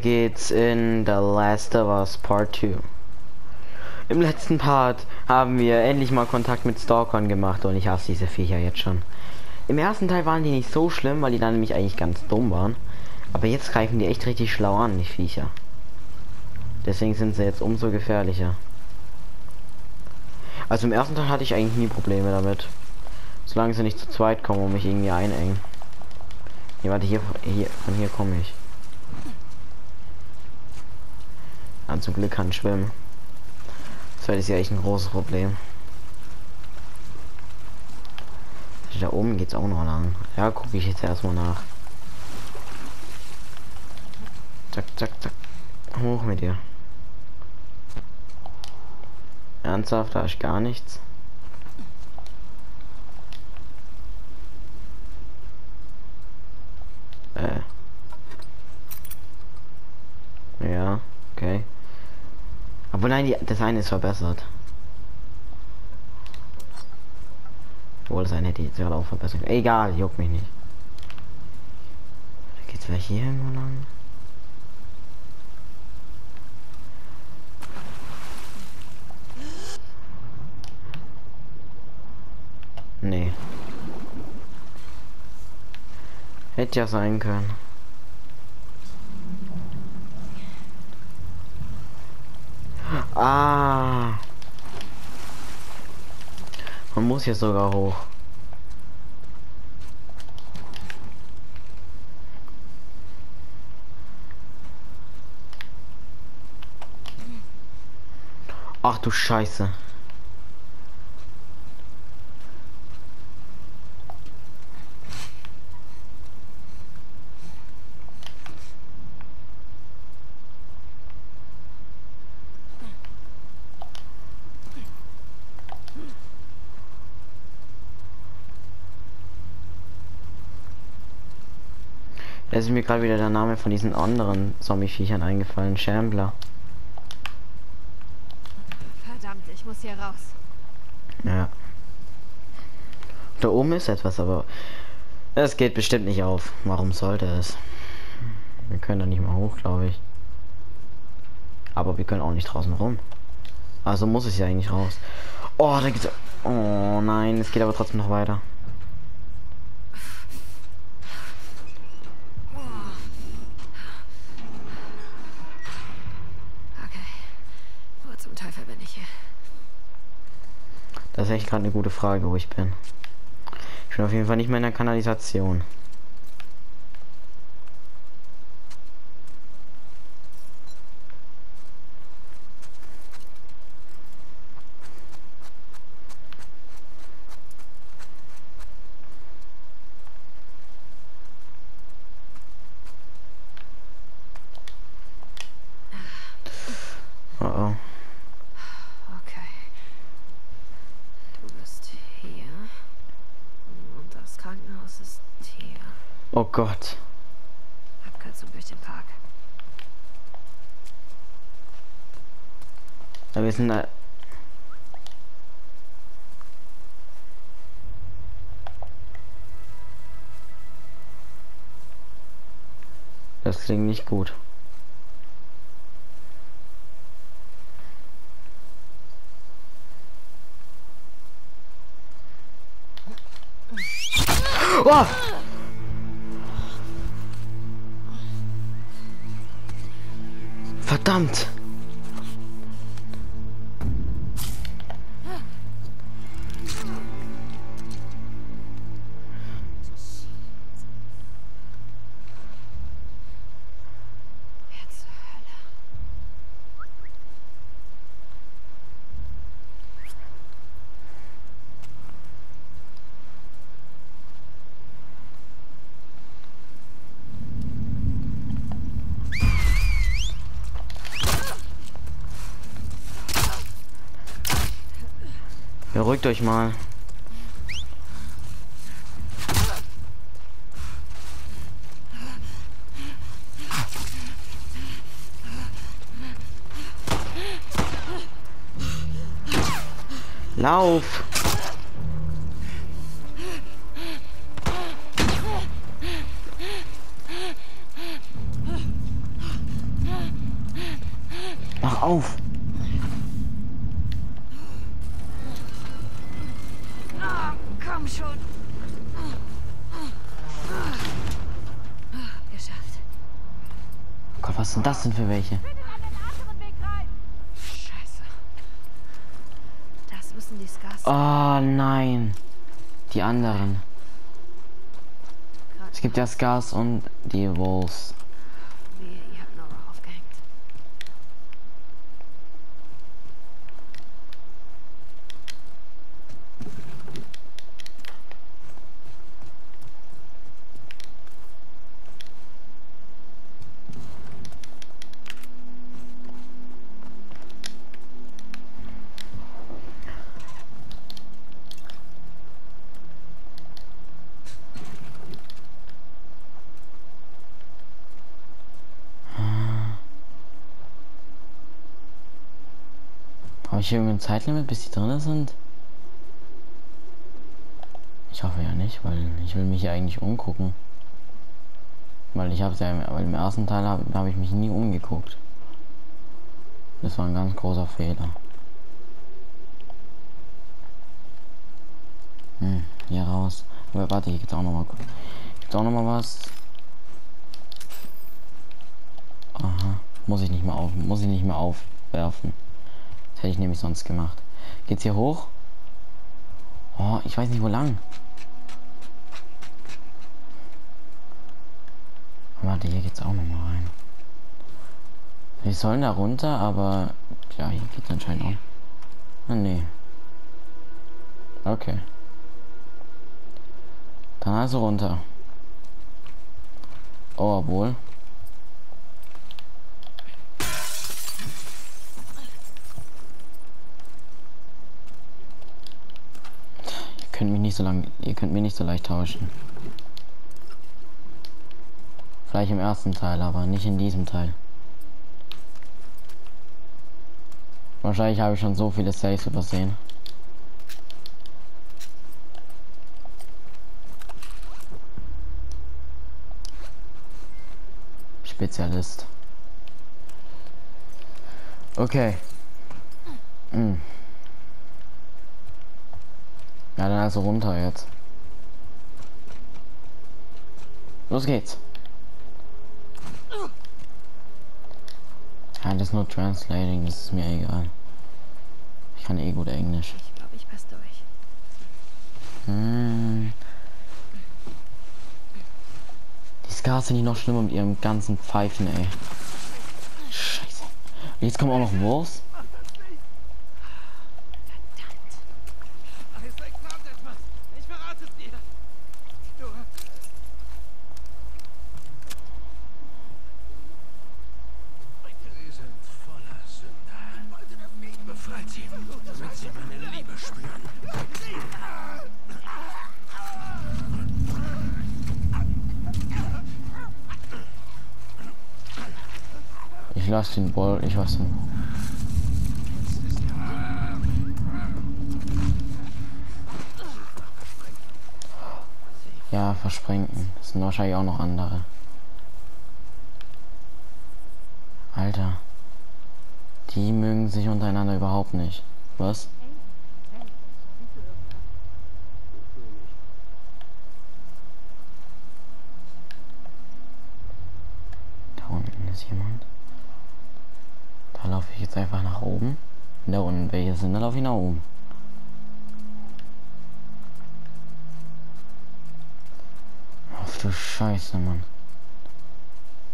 geht's in The Last of Us Part 2. Im letzten Part haben wir endlich mal Kontakt mit Stalkern gemacht und ich hasse diese Viecher jetzt schon. Im ersten Teil waren die nicht so schlimm, weil die dann nämlich eigentlich ganz dumm waren. Aber jetzt greifen die echt richtig schlau an, die Viecher. Deswegen sind sie jetzt umso gefährlicher. Also im ersten Teil hatte ich eigentlich nie Probleme damit. Solange sie nicht zu zweit kommen und mich irgendwie einengen. Hier, warte, hier, hier, von hier komme ich. Ah, zum Glück kann schwimmen. Das wäre ja echt ein großes Problem. Da oben geht's auch noch lang. Ja, gucke ich jetzt erstmal nach. Zack, zack, zack. Hoch mit dir. Ernsthaft, da ist gar nichts. Äh. Ja, okay. Aber nein, die, das eine ist verbessert. Obwohl das eine hätte jetzt gerade auch verbessert. Egal, juckt mich nicht. Da geht's vielleicht hier irgendwo lang. Nee. Hätte ja sein können. Ah. Man muss hier sogar hoch. Ach du Scheiße. Da ist mir gerade wieder der Name von diesen anderen Zombie-Viechern eingefallen. Shambler. Verdammt, ich muss hier raus. Ja. Da oben ist etwas, aber es geht bestimmt nicht auf. Warum sollte es? Wir können da nicht mal hoch, glaube ich. Aber wir können auch nicht draußen rum. Also muss es ja eigentlich raus. Oh, da geht's. Oh nein, es geht aber trotzdem noch weiter. Ist echt gerade eine gute Frage, wo ich bin. Ich bin auf jeden Fall nicht mehr in der Kanalisation. Oh Gott. Abkürzung durch den Park. Ja, wir sind da. Das klingt nicht gut. Oh! Verdammt! Beruhigt euch mal. Lauf! Das denn für welche? Scheiße. Das müssen die Scars Oh nein. Die anderen. Es gibt ja Scars und die Wolves. Habe ich hier irgendein Zeitlimit, bis die drin sind? Ich hoffe ja nicht, weil ich will mich ja eigentlich umgucken. Weil ich habe ja, im- weil im ersten Teil habe hab ich mich nie umgeguckt. Das war ein ganz großer Fehler. Hm, hier raus. Aber warte, hier gibt's auch noch mal. Gibt's auch noch mal was? Aha, muss ich nicht mehr auf, muss ich nicht mehr aufwerfen. Hätte ich nämlich sonst gemacht. Geht's hier hoch? Oh, ich weiß nicht wo lang. Warte, hier geht's auch noch mal rein. Wir sollen da runter, aber ja, hier geht's anscheinend auch. Ah, nee. Okay. Dann also runter. Oh, obwohl. Könnt mich nicht so lang, ihr könnt mich nicht so leicht tauschen. Vielleicht im ersten Teil, aber nicht in diesem Teil. Wahrscheinlich habe ich schon so viele Saves übersehen. Spezialist. Okay. Hm. Ja, dann also runter jetzt. Los geht's. Ja, das ist nur Translating, das ist mir egal. Ich kann eh gut Englisch. Ich glaube, ich passe durch. Hm. Die Scars sind nicht noch schlimmer mit ihrem ganzen Pfeifen, ey. Scheiße. Und jetzt kommen auch noch Wolves. Isaac plant etwas. Ich verrate es dir. Du. Sie sind voller Sünde. Befreit sie, damit sie meine Liebe spüren. Ich lasse den Ball, ich lasse den. Ja, versprengten. Das sind wahrscheinlich auch noch andere. Alter. Die mögen sich untereinander überhaupt nicht. Was? Da unten ist jemand. Da laufe ich jetzt einfach nach oben. Da unten welche sind, da laufe ich nach oben. Ach du Scheiße, Mann.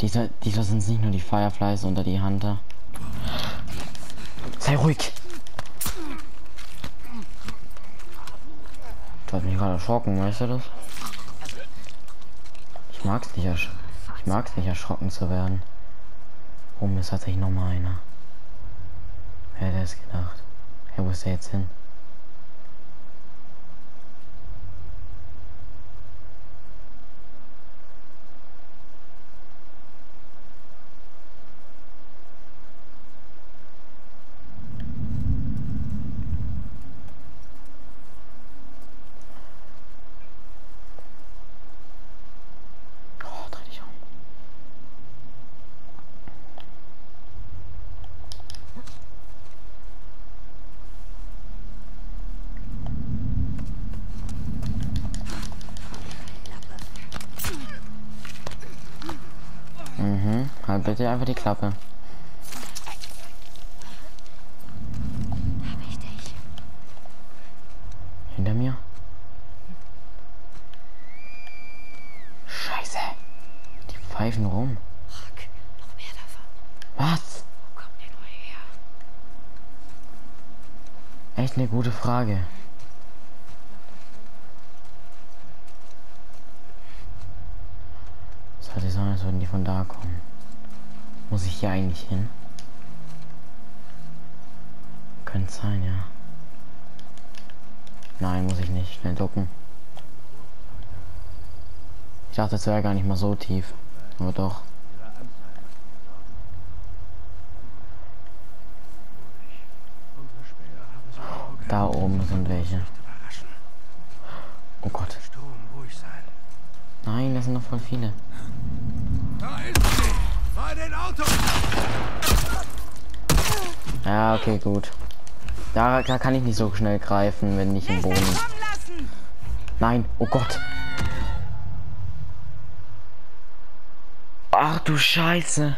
Dieser, dieser sind nicht nur die Fireflies unter die Hunter. Sei ruhig. Du hast mich gerade erschrocken, weißt du das? Ich mag's nicht, ersch nicht erschrocken zu werden. Oben ist tatsächlich noch mal einer. Wer hätte es gedacht? Hey, wo ist der jetzt hin? Oh, dreh dich um. Bitte einfach die Klappe. Hinter mir. Scheiße. Die pfeifen rum. Was? Die? Echt eine gute Frage. Hört sich so an, als würden die von da kommen. Muss ich hier eigentlich hin? Könnte sein, ja. Nein, muss ich nicht. Schnell ducken. Ich dachte, es wäre gar nicht mal so tief. Aber doch. Da oben sind welche. Oh Gott. Nein, das sind noch voll viele. Ja, okay, gut. Da, da kann ich nicht so schnell greifen, wenn ich im Boden. Nein, oh Gott. Ach du Scheiße.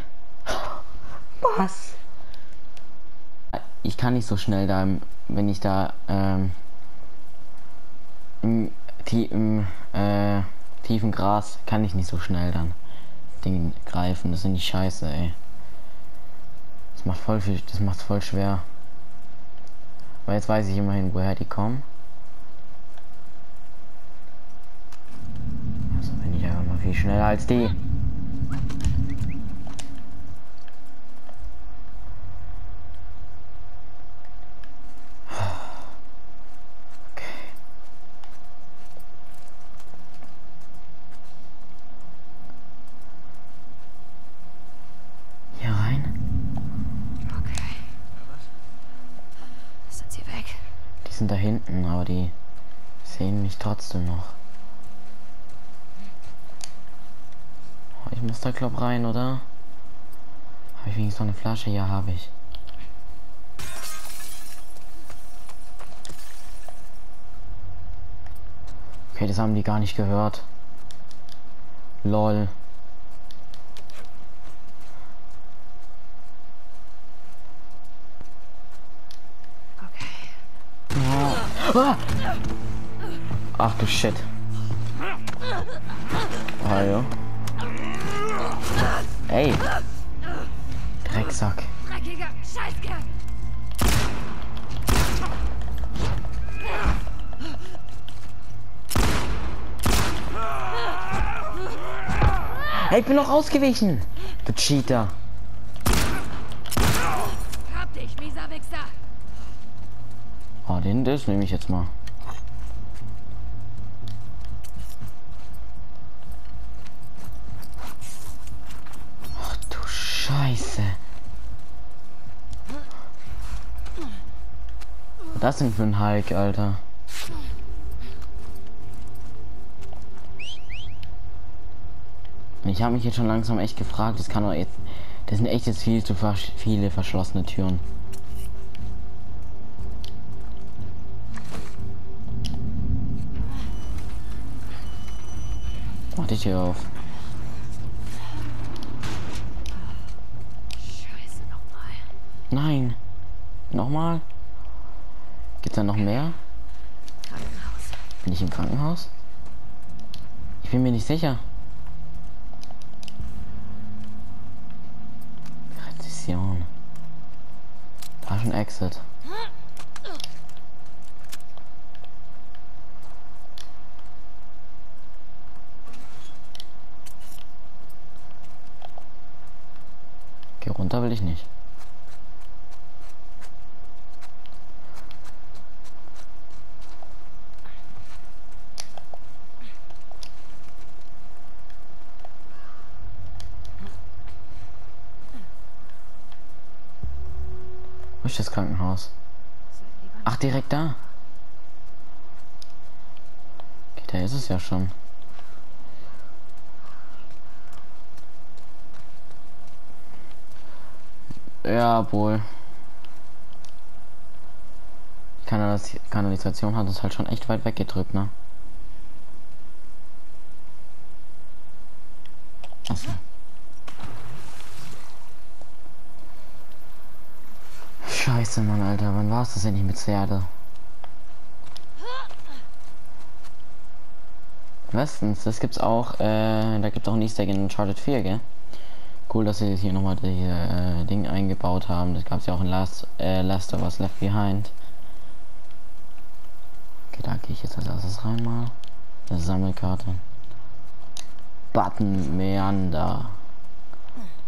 Was? Ich kann nicht so schnell da, wenn ich da ähm, im, tie, im äh, tiefen Gras kann ich nicht so schnell dann den greifen. Das sind die Scheiße, ey. Das macht voll viel, das macht voll schwer. Aber jetzt weiß ich immerhin, woher die kommen. Also bin ich einfach mal viel schneller als die. Okay. Hier rein. Okay. Sind sie weg? Die sind da hinten, aber die sehen mich trotzdem noch. Oh, ich muss da glaub rein, oder? Habe ich wenigstens noch eine Flasche? Ja, habe ich. Okay, das haben die gar nicht gehört. Lol. Okay. Ah! Ach du Shit. Hallo. Ey. Drecksack. Dreckiger Scheißkerl! Ey, ich bin noch ausgewichen. Du Cheater. Oh, den das nehme ich jetzt mal. Ach du Scheiße. Was das denn für ein Hulk, Alter? Ich habe mich jetzt schon langsam echt gefragt, das kann doch jetzt. Das sind echt jetzt viel zu viele verschlossene Türen. Die Tür auf. Scheiße nochmal. Nein. Nochmal? Gibt's da noch mehr? Krankenhaus. Bin ich im Krankenhaus? Ich bin mir nicht sicher. Präzision. Da ist ein Exit. Geh runter will ich nicht. Wo ist das Krankenhaus? Ach, direkt da. Okay, da ist es ja schon. Ja, wohl. Kanalis Kanalisation hat uns halt schon echt weit weggedrückt, ne? Achso. Scheiße, Mann, Alter. Wann war es das endlich mit Zerde? Westens, das gibt's auch, äh, da gibt's auch ein Easter Egg in Charlotte 4, gell? Cool, dass sie hier nochmal die äh, Ding eingebaut haben. Das gab's ja auch in Last, äh, Last of Us Left Behind. Okay, da gehe ich jetzt als erstes rein mal. Eine Sammelkarte. Button Meander.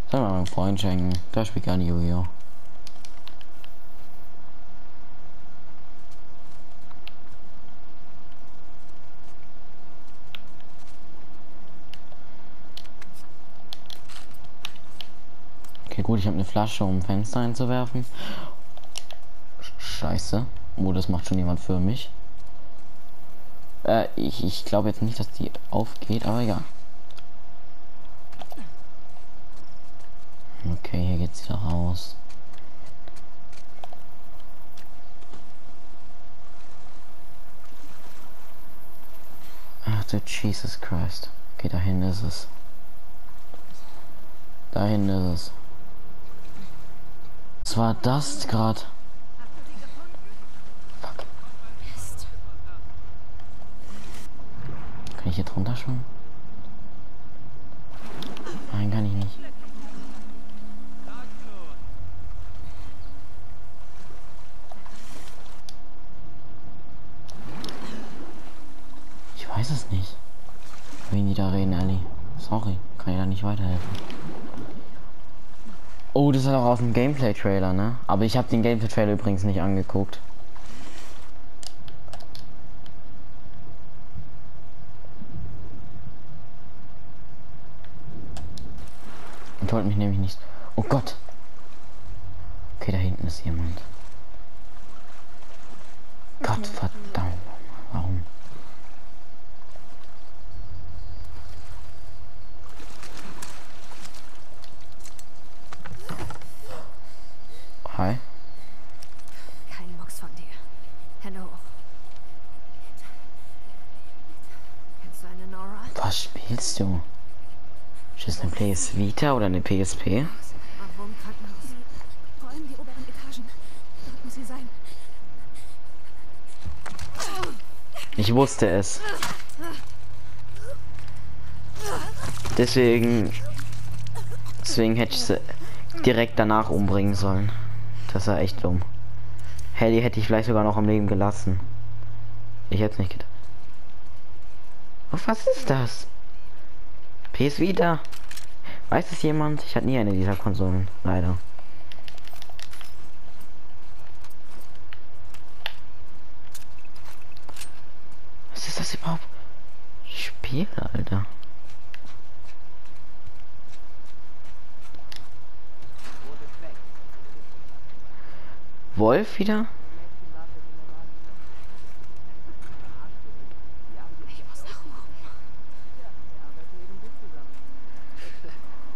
Soll mal meinem Freund schenken. Der spielt gerne Yu-Gi-Oh! Okay, gut, ich habe eine Flasche, um Fenster einzuwerfen. Scheiße. Oh, das macht schon jemand für mich. Äh, ich, ich glaube jetzt nicht, dass die aufgeht, aber ja. Okay, hier geht's wieder raus. Ach du Jesus Christ. Okay, dahin ist es. Dahin ist es. Was war das gerade? Kann ich hier drunter schwimmen? Nein, kann ich nicht. Ich weiß es nicht. Wen die da reden, Ellie. Sorry, kann ich da nicht weiterhelfen. Oh, das ist auch aus dem Gameplay-Trailer, ne? Aber ich habe den Gameplay-Trailer übrigens nicht angeguckt. Und wollte mich nämlich nicht. Oh Gott. Okay, da hinten ist jemand. Gott verdammt. Warum? Hi. Kein Mucks von dir. Hände hoch. Kennst du eine Nora? Was spielst du? Ist das eine PS Vita oder eine PSP? Ich wusste es. Deswegen. Deswegen hätte ich sie direkt danach umbringen sollen. Das war echt dumm. Die hätte ich vielleicht sogar noch am Leben gelassen. Ich hätte es nicht gedacht. Was ist das? PS Vita. Weiß es jemand? Ich hatte nie eine dieser Konsolen. Leider. Was ist das überhaupt? Spiel, Alter. Wolf wieder? Ich muss nach oben.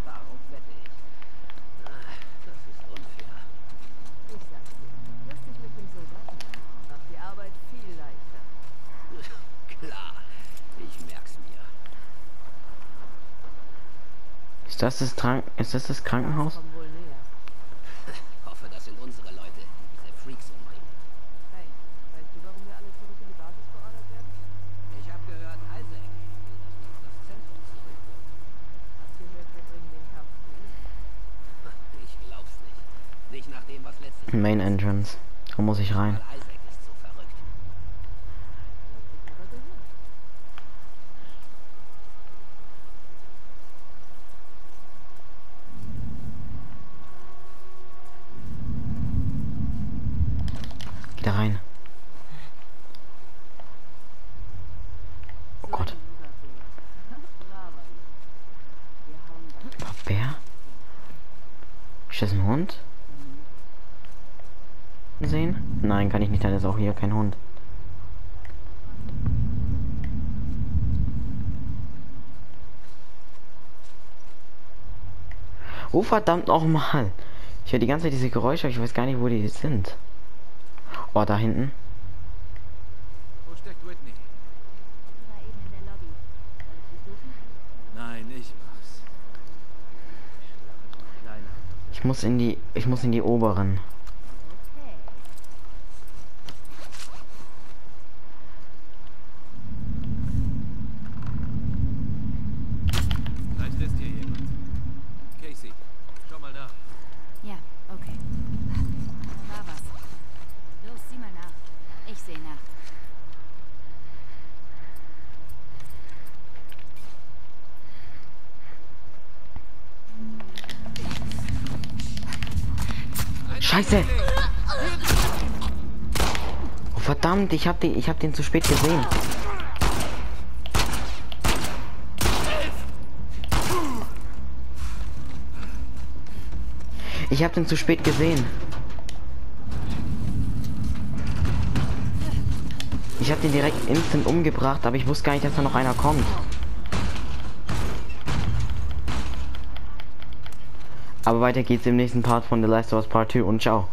Darauf wette ich. Ah, das ist unfair. Ich sag's dir. Lass dich mit dem Soldaten ein. Macht die Arbeit viel leichter. Klar, ich merk's mir. Ist das das, Trank ist das, das Krankenhaus? Komm wohl näher. Hoffe, das sind unsere Leute, die diese Freaks umbringen. Hey, weißt du, warum wir alle zurück in die Basis beordert werden? Ich habe gehört, Isaac will, dass wir auf das Zentrum zurückholen. Hast gehört, wir bringen den Kampf zu ihm. Ich glaub's nicht. Nicht nach dem, was letztes Main Entrance. Wo muss ich rein? Mal Isaac ist so verrückt. Hat sich aber gehört. Geh da rein. Oh Gott. Lieber Bär. Laber nicht. Wir hauen bald. War Bär? Ist das ein Hund? Sehen? Nein, kann ich nicht. Dann ist auch hier kein Hund. Oh verdammt nochmal. Ich höre die ganze Zeit diese Geräusche, aber ich weiß gar nicht, wo die sind. Oh, da hinten. Wo steckt Whitney? Die war eben in der Lobby. Soll ich sie suchen? Nein, ich war's. Kleiner. Ich muss in die. Ich muss in die oberen. Scheiße! Oh, verdammt, ich hab den, ich hab den zu spät gesehen. Ich hab den zu spät gesehen. Ich hab den direkt instant umgebracht, aber ich wusste gar nicht, dass da noch einer kommt. Aber weiter geht's im nächsten Part von The Last of Us Part 2 und ciao.